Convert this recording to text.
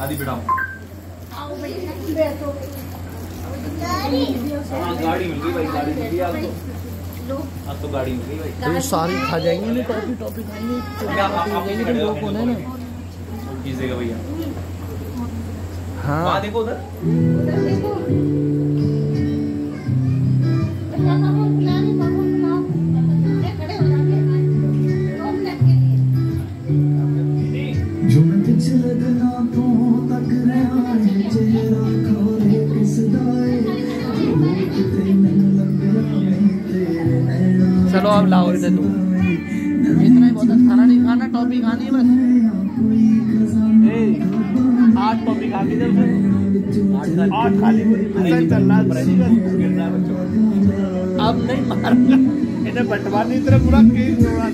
आदि बिठाओ हाँ गाड़ी मिल गई भाई गाड़ी मिल गई आज तो। आज तो गाड़ी मिल गई भाई। तो ये सारी खा जाएँगे ना टॉफी टॉफी खाएँगे क्या आप- आप- आप जाएँगे खड़े तो हो, लोग कौन है। ना? कीजिएगा भैया। हाँ। देखो उधर। चलो अब लाओ इधर तुम इतना ही बहुत अच्छा खाना नहीं खाना टॉफी खानी है बस। आठ टॉफी खा ली आठ खा ली। चल रहा अब नहीं मारना। इन्हें बंटवानी तरह पूरा केस जोड़ा